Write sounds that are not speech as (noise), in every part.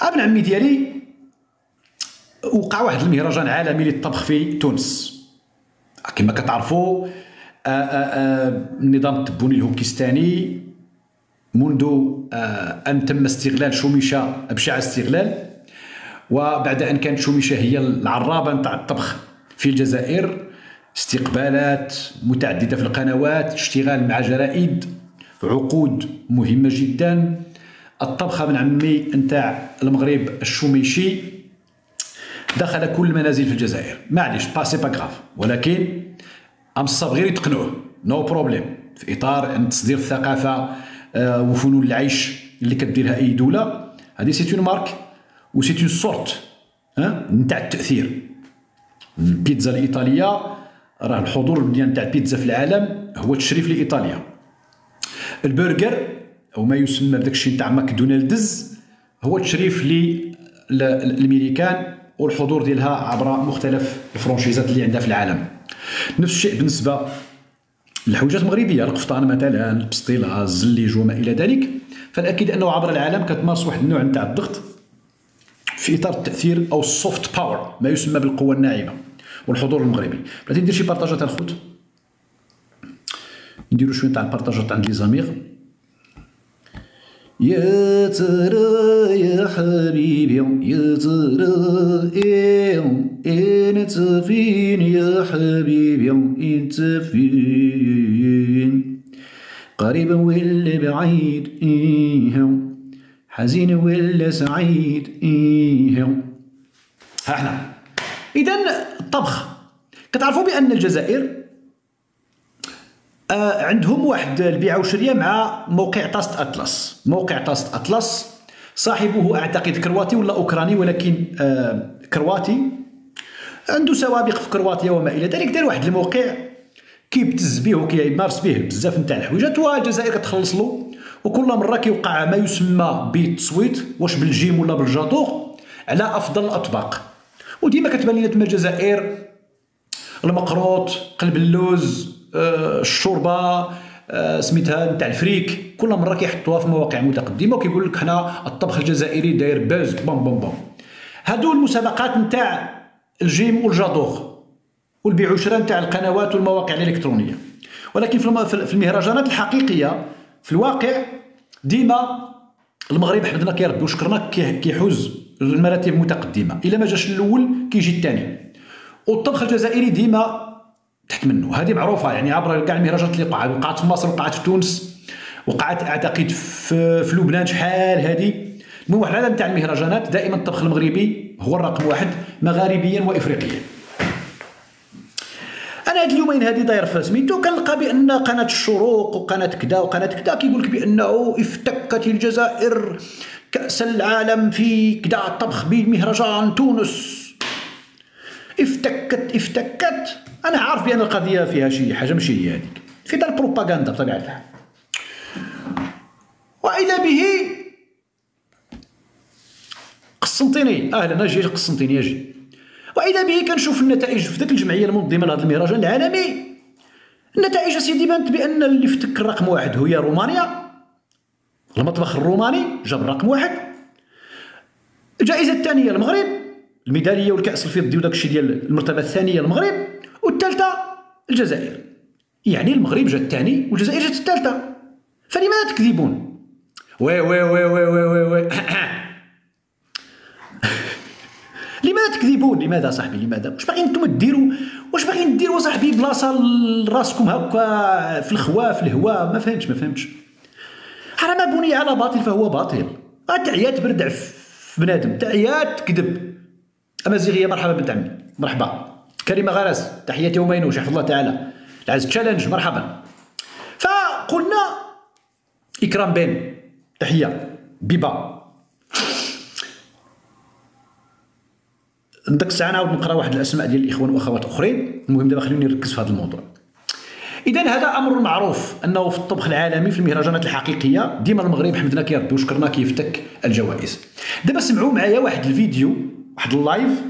ابن عمي ديالي وقع واحد المهرجان عالمي للطبخ في تونس. كما كتعرفوا آه، آه، آه، النظام التبوني الهوكستاني منذ أن تم استغلال شوميشة أبشع استغلال وبعد أن كانت شوميشة هي العرابة نتاع الطبخ في الجزائر استقبالات متعددة في القنوات اشتغال مع جرائد عقود مهمة جدا الطبخة من عمي نتاع المغرب الشوميشة. دخل كل المنازل في الجزائر. معليش bah c'est pas grave ولكن امصاب غير يتقنوه no no problem في إطار تصدير الثقافة آه، وفنون العيش اللي كديرها أي دولة. هذه c'est une marque و c'est une sorte نتاع التأثير. البيتزا الإيطالية راه الحضور ديال نتاع البيتزا في العالم هو تشريف لإيطاليا. البرجر أو ما يسمى بداك الشيء نتاع ماكدونالدز هو تشريف للأمريكان والحضور ديالها عبر مختلف الفرونشيزات اللي عندها في العالم. نفس الشيء بالنسبة للحويجات المغربية القفطان مثلا البسطيلة الزليج وما إلى ذلك. فالأكيد أنه عبر العالم كتمارس واحد النوع نتاع الضغط في إطار التأثير أو ال soft power ما يسمى بالقوة الناعمة والحضور المغربي. بغيتي ندير شي بارطاجات الخوت؟ نديرو شوية تاع البارطاجات عند لي زاميغ يا ترى يا حبيبي يا ترى انت فين يا حبيبي انت فين قريب ولا بعيد إيه حزين ولا سعيد. إيه ها إحنا. اذا الطبخ كتعرفوا بأن الجزائر آه عندهم واحد البيعه وشريه مع موقع تاست أطلس. موقع تاست أطلس صاحبه أعتقد كرواتي ولا أوكراني ولكن آه كرواتي. عنده سوابق في كرواتيا وما إلى ذلك. دار واحد الموقع كيبتز به وكيمارس به بزاف نتاع الحويجات والجزائر كتخلص له. وكل مرة كيوقع ما يسمى بالتصويت واش بال j'aime ولا بال j'adore على أفضل الأطباق. وديما كتبان لنا تما الجزائر المقروط قلب اللوز الشوربة آه، سميتها نتاع الفريك. كل مرة كيحطوها في مواقع متقدمة وكيقول لك حنا الطبخ الجزائري داير باز بوم بوم بوم. هادو المسابقات نتاع ال j'aime وال j'adore والبيع وشريه نتاع القنوات والمواقع الإلكترونية. ولكن في المهرجانات الحقيقية في الواقع ديما المغرب حمدنا كي ربي وشكرنا كيحوز المراتب المتقدمه إلا ما جاش الأول كيجي الثاني. والطبخ الجزائري ديما تحت منه. هذه معروفة يعني عبر كاع المهرجانات اللي وقعت وقعت في مصر وقعت في تونس وقعت أعتقد في, في لبنان شحال هذه. المهم واحد العالم تاع المهرجانات دائما الطبخ المغربي هو الرقم واحد مغاربيا وافريقيا. أنا هاد اليومين هادي داير في سميتو كنلقى بأن قناة الشروق وقناة كذا وقناة كذا كيقول لك بأنه افتكت الجزائر كأس العالم في كذا الطبخ بمهرجان تونس. افتكت افتكت أنا عارف بأن القضية فيها شي حاجة ماشي هي هذيك في دار البروباغندا بطبيعة الحال. وإذا به قسنطيني أهلا أجي قسنطيني أجي وإذا به كنشوف النتائج في ذاك الجمعية المنظمة لهذا المهرجان العالمي. النتائج سيدي بانت بأن اللي فتك الرقم واحد هي رومانيا. المطبخ الروماني جاب الرقم واحد. الجائزة الثانية المغرب. الميدالية والكأس الفضي وداك الشيء ديال المرتبة الثانية المغرب والثالثة الجزائر. يعني المغرب جات الثاني والجزائر جات الثالثة. فلماذا تكذبون؟ oui oui oui oui oui oui, oui. (laughs) لماذا تكذبون؟ لماذا صاحبي؟ لماذا؟ واش باغيين نتوما ديروا؟ واش باغيين ديروا صاحبي بلاصة لراسكم هكا في الخوا في الهواء ما فهمتش ما فهمتش. على ما بني على باطل فهو باطل. تعيات بردع في بنادم. تعيات تكذب امازيغيه مرحبا بنت عمي. مرحبا. كريمه غرس. تحياتي ومينوش حفظ الله تعالى. العز تشالنج مرحبا. فقلنا إكرام بين تحية. بيبا. ديك الساعة نعاود نقرأ واحد الأسماء ديال الإخوان وأخوات أخرين. المهم دابا خليني نركز في هذا الموضوع. اذا هذا أمر معروف أنه في الطبخ العالمي في المهرجانات الحقيقية ديما المغرب حمدنا ربي كيفتك الجوائز. دابا سمعوا معايا واحد الفيديو واحد ال live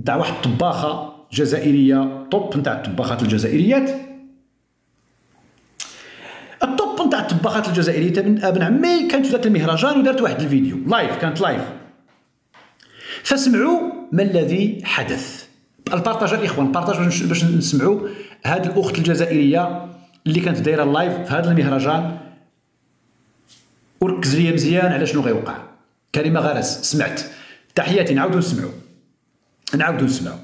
نتاع واحد الطباخة جزائرية top نتاع الطباخات الجزائريات. ال top نتاع الطباخات الجزائرية بنت عمي كانت في المهرجان ودارت واحد الفيديو. live كانت live فاسمعوا ما الذي حدث. ال partage الاخوان partage باش نسمعوا هذه الأخت الجزائرية اللي كانت دايرة ال live في هذا المهرجان. وركز ليا مزيان على شنو غيوقع كريمة غرس سمعت. تحياتي نعاودو نسمعوا نعاودو نسمعوا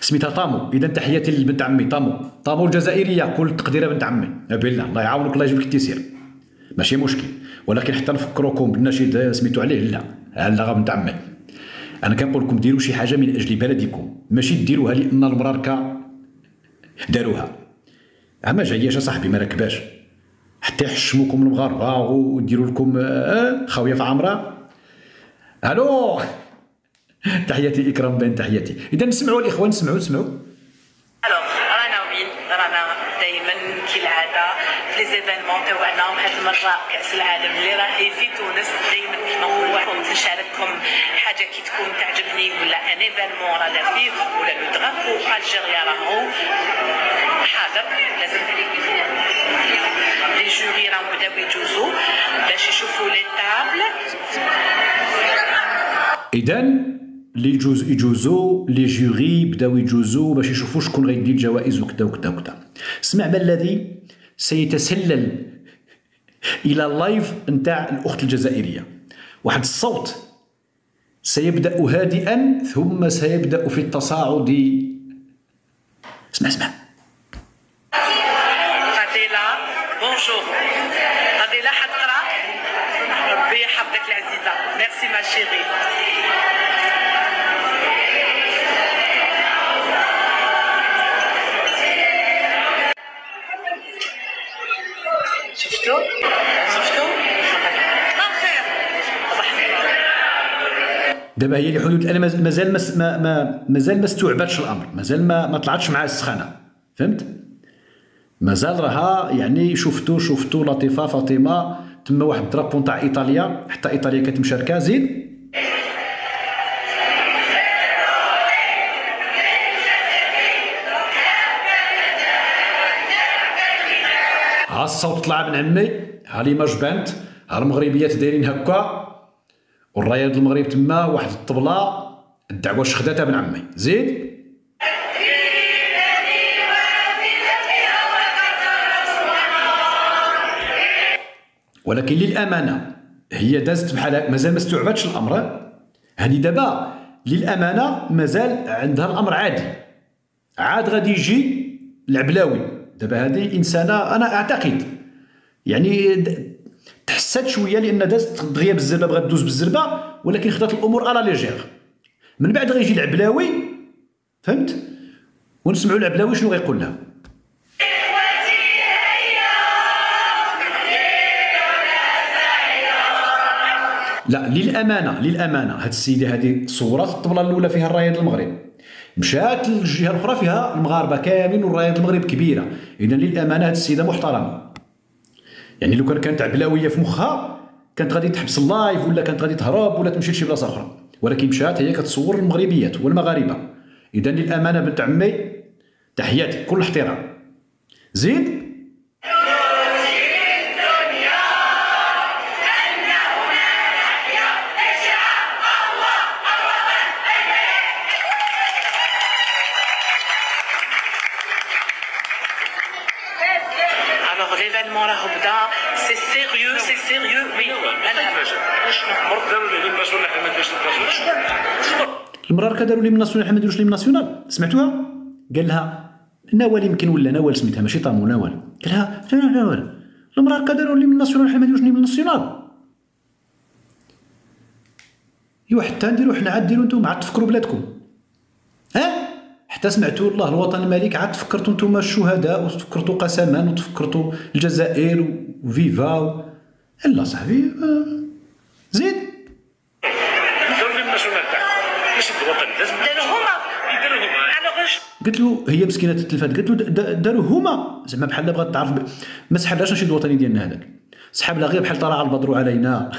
سميتها طامو. إذا تحياتي لبنت عمي طامو. طامو الجزائرية كل تقديرها بنت عمي. بالله الله يعاونك الله يجيبك التيسير ماشي مشكل. ولكن حتى نفكروكم بالنشيد سميتو عليه لا. لا بنت عمي. أنا كنقول لكم ديروا شي حاجة من أجل بلدكم ماشي ديروها لأن المراركة داروها. أما جاياش صاحبي ما ركباش حتى يحشموكم المغاربه ويديروا لكم آه خاوية في عمرة. ألو! تحياتي إكرام بين تحياتي. إذا نسمعوا الإخوان نسمعوا نسمعوا رانا وين رانا دائما كالعادة في les événements تاعنا وهاد المره كأس العالم اللي راهي في تونس دائما نقول نشارككم حاجة كي تكون تعجبني ولا un événement رانا فيه ولا le drapeau algérien راهو حاضر. لازم les jurys راهم بداو يجوزوا باش يشوفوا les tables اذا les ju- يجوزوا les jurys بداو يجوزوا باش يشوفوا شكون غيدي الجوائز وكذا وكذا وكذا اسمع ما الذي سيتسلل إلى ال live نتاع الأخت الجزائرية. واحد الصوت. سيبدأ هادئا ثم سيبدأ في التصاعد. اسمع اسمع. فضيلة bonjour فضيلة حتقرأ؟ ربي يحفظك العزيزة. merci ma chérie دابا هي لحدود أنا مازال ما ما مازال ما استوعبتش الأمر مازال ما ما طلعتش مع السخانة. فهمت؟ مازال راها يعني شفتو شفتو لطيفة فاطمة تما واحد الدرابو نتاع إيطاليا حتى إيطاليا كانت مشاركة زيد؟ ها الصوت طلع من عمي ها ليماج بانت ها المغربيات دايرين هكا. والرايه المغرب تما واحد الطبلة الدعوة شخداتها بن عمي. زيد ولكن للأمانة هي دازت بحال مازال ما استوعبتش الأمر. هذه دابا للأمانة مازال عندها الأمر عادي. عاد غادي يجي العبلاوي. دابا هذه إنسانة أنا أعتقد. يعني تحسات شوية لأن دازت دغيا بالزربة بغات دوز بالزربة ولكن خدات الأمور على ليجير. من بعد غيجي العبلاوي فهمت؟ ونسمعوا العبلاوي شنو غيقول لها. لا للأمانة للأمانة هاد السيدة هذه صورت الطبلة الأولى فيها الراية المغرب. مشات للجهة الأخرى فيها المغاربة كاملين والراية المغرب كبيرة. اذا للأمانة هاد السيدة محترمة. يعني لو كان كانت عبلاويه في مخها كانت غادي تحبس اللايف ولا كانت غادي تهرب ولا تمشي لشي بلاصة أخرى. ولكن مشات هي كتصور المغربيات والمغاربة. اذا للأمانة بنت عمي تحياتي كل احترام. زيد là بدا c'est sérieux c'est sérieux oui المراركه داروا l'hymne national ما داروش l'hymne national سمعتوها؟ قال لها نوال يمكن ولا نوال سميتها ماشي طامو نوال قال لها نوال المراركه داروا l'hymne national ما داروش l'hymne national ايوا حتى نديرو حنا عاد ديروا نتوما عاد تفكروا بلادكم. ها؟ حتى سمعتوا الله الوطن الملك عاد تفكرتوا نتوما الشهداء وتفكرتوا قسما وتفكرتوا الجزائر وفيفا و... لا صاحبي آه. زيد قلت له هي مسكينة التلفات قلت له داروا هما زعما بحال بغات تعرف. ما سحبلاش النشيد الوطني ديالنا هذاك سحب لها غير بحال طلع البدر علينا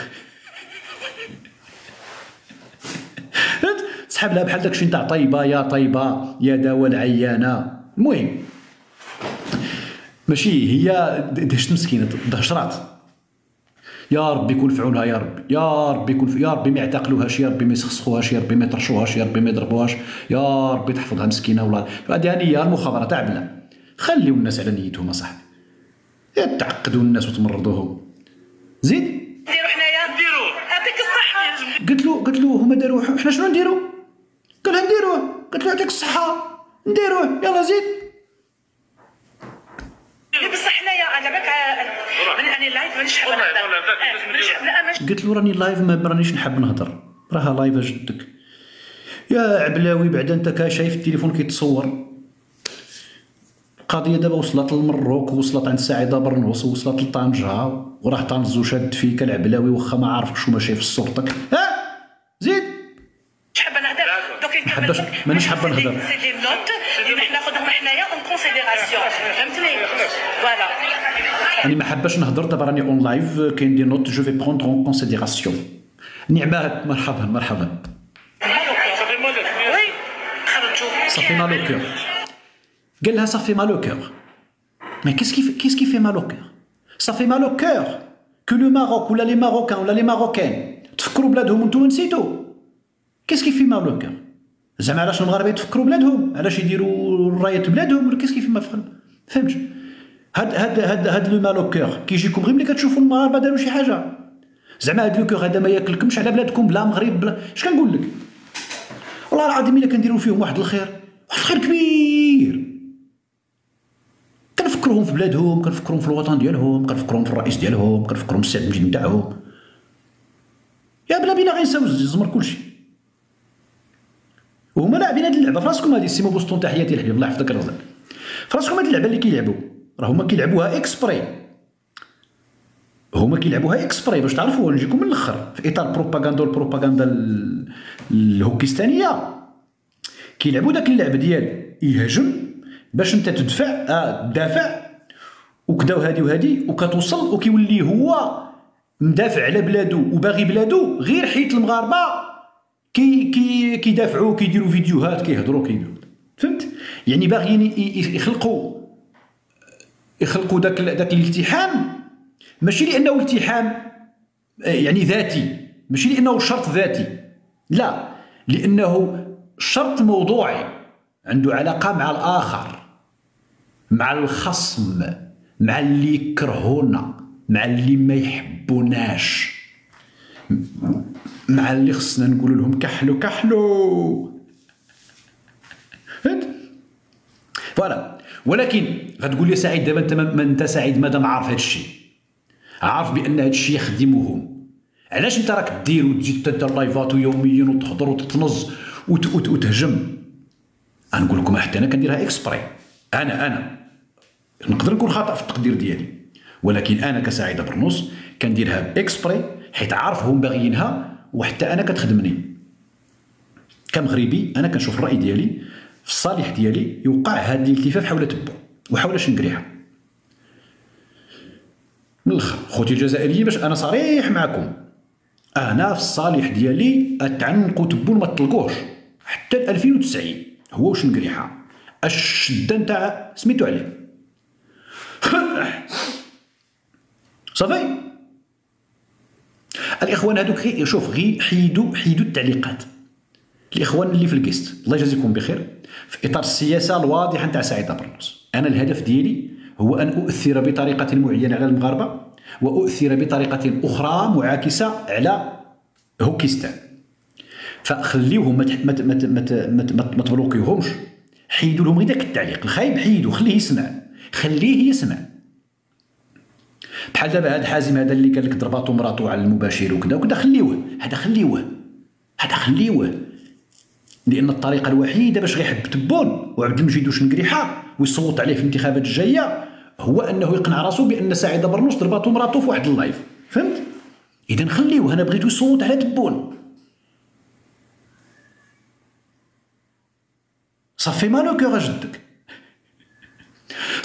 فهمت؟ سحب لها بحال داكشي نتاع طيبة يا طيبة يا دواء العيانه المهم ماشي هي دهشت مسكينة دهشرات يا ربي يكون فعوا لها يا ربي. يا ربي يكون يا ربي ما يعتقلوهاش يا ربي ما يسخسخوهاش يا ربي ما يطرشوهاش يا ربي ما يضربوهاش. يا ربي تحفظها مسكينة ولا هذه هي المخابرة تاع بلا. خليو الناس على نيتهم أصاحبي. يا تعقدوا الناس وتمرضوهم. زيد؟ نديرو حنايا نديرو. يعطيك الصحة. قلت له قلت له هما داروا حنا شنو نديرو؟ قال لها نديروه قلت له يعطيك الصحة نديروه يلا زيد. بصح حنايا مانيش نهضر آه، ماشي قلت له راني live ما رانيش نحب نهضر. راها live جدك. يا عبلاوي بعد انت كا شايف التليفون كيتصور. القضية دابا وصلت لل Maroc وصلت عند سعيده برنوس وصلت لطنجة وراه طنزو شاد فيك العبلاوي واخا ما عارفك شو ما شايف صورتك. ها؟ مانيش حابة c'est des- نهضر. c'est des notes اللي حنا ناخذهم حنايا en considération فهمتني voilà راني ما حاباش نهضر دابا راني en live كاين des notes je vais prendre en considération نعمات مرحبا مرحبا. ça fait mal au cœur oui خرجوا ça fait mal au cœur قال لها ça fait mal au cœur Mais qu'est-ce qui, fait- qu'est-ce qui fait mal au cœur؟ Ça fait mal au cœur que le Maroc ou là les Marocains ou là les Marocaines تفكروا بلادهم وأنتم نسيتوا Qu'est-ce qui fait mal au cœur؟ زعما علاش المغاربة يتفكروا بلادهم؟ علاش يديروا راية بلادهم؟ ولا qu'est-ce qui fait ما فهم فهمتش. هاد هاد هاد هاد le mal au cœur كيجيكم غير ملي كتشوفوا المغاربة داروا شي حاجة. زعما هاد le cœur هذا ما ياكلكمش على بلادكم بلا مغرب بلا اش كنقول لك؟ والله العظيم إلا كنديروا فيهم واحد الخير واحد الخير كبير. كنفكرهم في بلادهم كنفكرهم في الوطن ديالهم كنفكرهم في الرئيس ديالهم كنفكرهم النشيد المجيد نتاعهم يا بلا بينا غينساو الزمر كلشي. وهما لاعبين هاد اللعبة. فراسكم هادي سيمو بوستون تحياتي الحبيب. الله يحفظك الرزق فراسكم هاد اللعبة اللي كيلعبوا راه هما كيلعبوها إكسبري. هما كيلعبوها إكسبري. باش تعرفوا نجيكم من الأخر. في إطار بروباغندا البروباغندا ال- الهوكيستانية. كيلعبوا داك اللعب ديال يهاجم باش انت تدفع آه تدافع. وكدا وهادي وهادي وكتوصل وكيولي هو مدافع على بلادو وباغي بلادو غير حيت المغاربة. كي كي كيدافعوا كيديروا فيديوهات كيهضروا كيديروا فهمت؟ يعني باغيين يخلقوا يخلقوا داك داك الالتحام. ماشي لأنه التحام آه، يعني ذاتي. ماشي لأنه شرط ذاتي. لا لأنه شرط موضوعي. عنده علاقة مع الآخر مع الخصم مع اللي يكرهونا مع اللي ما يحبوناش. مع اللي خصنا نقول لهم كحلو كحلو. فهمت؟ voilà. ولكن غتقول لي سعيد دابا انت ما انت سعيد مادام عارف هذا الشيء. عارف بأن هذا الشيء يخدمهم. علاش انت راك دير وتزيد تدير live ات يوميا وتحضر وتتنظ وت- وت- وتهجم؟ غنقول لكم حتى أنا كنديرها إكسبري. أنا أنا. نقدر نكون خاطئ في التقدير ديالي. ولكن أنا كسعيد برنوس كنديرها إكسبري حيت عارف هم باغيينها وحتى أنا كتخدمني. كمغربي أنا كنشوف الرأي ديالي في الصالح ديالي يوقع هذا الالتفاف حول تبع وحول شنقريحة. من الأخر خوتي الجزائريين باش أنا صريح معكم أنا في الصالح ديالي اتعنقوا تبون ما تطلقوش حتى 2090 هو وشنقريحه الشدة نتاع سميتو عليه (laughs) صافي؟ الإخوان هذوك شوف غير حيدوا حيدوا التعليقات. الإخوان اللي في الكيست الله يجازيكم بخير. في إطار السياسة الواضحة نتاع سعيد برنوس أنا الهدف ديالي هو أن أؤثر بطريقة معينة على المغاربة وأؤثر بطريقة أخرى معاكسة على هوكيستان. فخليوهم ما ما ما حيدوا لهم غير داك التعليق. الخايب حيدوا خليه يسمع. خليه يسمع. بحال دابا هذا حازم هذا اللي قال لك ضرباتو مراتو على المباشر وكذا وكذا خليوه هذا خليوه هذا خليوه. لأن الطريقة الوحيدة باش غيحب تبون وعبد المجيد وشنقريحه ويصوت عليه في الانتخابات الجاية هو أنه يقنع راسو بأن سعيد برنوس ضرباتو مراتو في واحد اللايف. فهمت؟ اذا خليوه أنا بغيتو يصوت على تبون. صافي مالو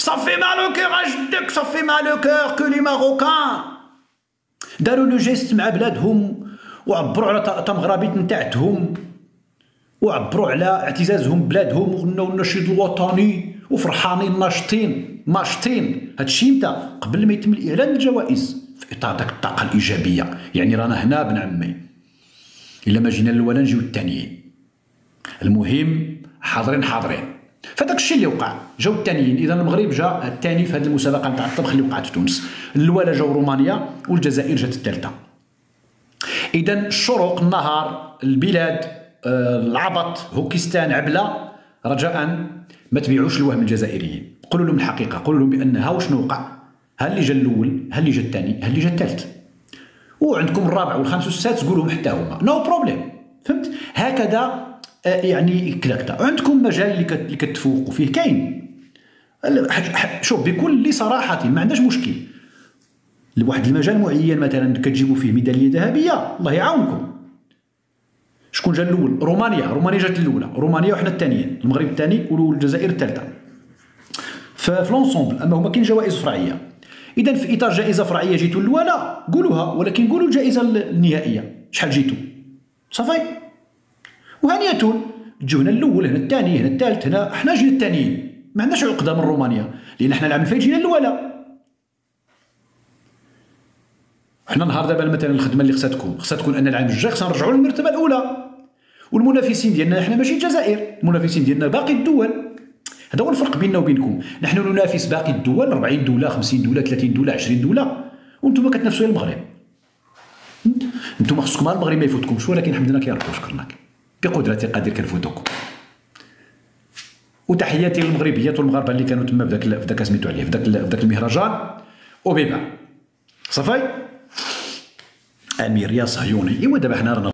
كور اجدك صافي مالو كور اجدك صافي مالو كور كو لي ماروكان داروا لو جيست مع بلادهم وعبروا على تمغربيت نتاعتهم وعبروا على اعتزازهم ببلادهم وغنوا النشيد الوطني وفرحانين ناشطين ناشطين. هادشي متى قبل ما يتم الإعلان الجوائز في اطار ذاك الطاقة الإيجابية. يعني رانا هنا بن عمي. إلا ما جينا الاولى نجيو الثانيين المهم حاضرين حاضرين. فداك الشيء اللي وقع. جاو الثانيين إذا المغرب جا الثاني في هذه المسابقة نتاع الطبخ اللي وقعت في تونس. الاولى جاو رومانيا والجزائر جات الثالثه إذا الشروق النهار البلاد آه، العبط هوكستان عبلة رجاء ما تبيعوش الوهم الجزائريين. قولوا لهم الحقيقة. قولوا لهم بان ها واش نوقع ها اللي جا الأول ها اللي جا الثاني ها اللي جا الثالث وعندكم الرابع والخامس والسادس قولهم حتى هما. no no problem فهمت؟ هكذا يعني كذا كذا عندكم مجال اللي كتفوقوا فيه. كاين. شوف بكل صراحة ما عندناش مشكل. لواحد المجال معين مثلا كتجيبوا فيه ميدالية ذهبية الله يعاونكم. شكون جا الأول؟ رومانيا. رومانيا جات الأولى. رومانيا وحنا الثانيين المغرب الثاني والجزائر الثالثه ففي l'ensemble أما هما كاين جوائز فرعية. اذا في إطار جائزة فرعية جيتوا الاولى قولوها ولكن قولوا الجائزة النهائية. شحال جيتوا؟ صافي؟ وهنيئة تجوا هنا الأول هنا الثاني هنا الثالث هنا؟ حنا جينا الثانيين ما عندناش عقدة من رومانيا. لأن حنا العام الفايت جينا الاولى حنا نهار دابا مثلا الخدمة اللي خصها تكون. خصها تكون أن العام الجاي خصنا نرجعوا للمرتبة الأولى. والمنافسين ديالنا حنا ماشي الجزائر. المنافسين ديالنا باقي الدول. هذا هو الفرق بيننا وبينكم. نحن ننافس باقي الدول. 40 دولة 50 دولة 30 دولة 20 دولة. وأنتم كتنافسوا المغرب. أنتم خصكم المغرب ما يفوتكمش ولكن الحمد لله كيعرفوا شكرناك بقدرة قادر كنفوتوكم وتحياتي للمغربيات والمغاربة اللي كانوا تما في ذاك سميتو عليه في ذاك المهرجان. وبيبا. صافي. أمير يا صهيوني إيوا دابا حنا رانا